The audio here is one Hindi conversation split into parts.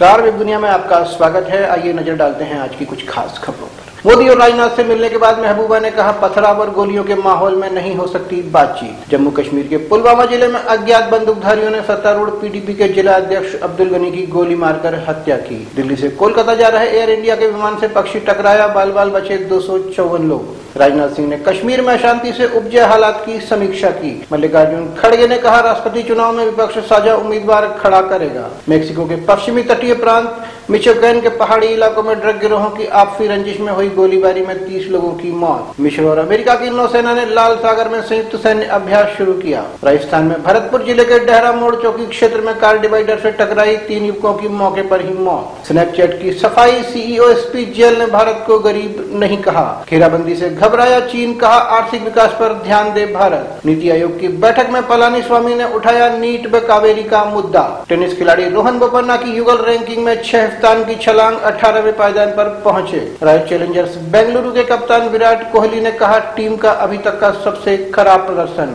नमस्कार, वेब दुनिया में आपका स्वागत है। आइए नज़र डालते हैं आज की कुछ खास खबरों पर। मोदी और राजनाथ से मिलने के बाद महबूबा ने कहा, पथराव और गोलियों के माहौल में नहीं हो सकती बातचीत। जम्मू कश्मीर के पुलवामा ज़िले में अज्ञात बंदूकधारियों ने सत्तारूढ़ पीडीपी के जिला अध्यक्ष अब्दुल गनी की गोली मारकर हत्या की। दिल्ली से कोलकाता जा रहे एयर इंडिया के विमान से पक्षी टकराया बाल बाल बचे दो सौ चौवन लोग। राजनाथ सिंह ने कश्मीर में शांति से उपजे हालात की समीक्षा की। मल्लिकार्जुन खड़गे ने कहा, राष्ट्रपति चुनाव में विपक्ष साझा उम्मीदवार खड़ा करेगा। मेक्सिको के पश्चिमी तटीय प्रांत मिचोगन के पहाड़ी इलाकों में ड्रग गिरोहों की आपसी रंजिश में हुई गोलीबारी में 30 लोगों की मौत। मिश्र और अमेरिका की नौसेना ने लाल सागर में संयुक्त सैन्य अभ्यास शुरू किया। राजस्थान में भरतपुर ज़िले के डेहरा मोड़ चौकी क्षेत्र में कार डिवाइडर से टकराई तीन युवकों की मौके पर ही मौत। स्नैपचैट की सफ़ाई सीईओ एसपी जेल ने भारत को गरीब नहीं कहा। घेराबंदी से घबराया चीन, कहा, आर्थिक विकास पर ध्यान दे भारत। नीति आयोग की बैठक में पलानी स्वामी ने उठाया नीट व कावेरी का मुद्दा। टेनिस खिलाड़ी रोहन बोपन्ना की युगल रैंकिंग में छह कप्तान की छलांग अठारहवें पायदान पर पहुँचे। रॉयल चैलेंजर्स, बेंगलुरु के कप्तान विराट कोहली ने कहा, टीम का अभी तक का सबसे खराब प्रदर्शन।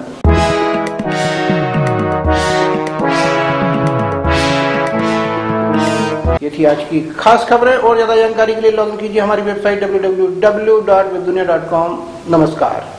ये थी आज की खास खबरें। और ज़्यादा जानकारी के लिए लॉगिन कीजिए हमारी वेबसाइट डब्ल्यू नमस्कार।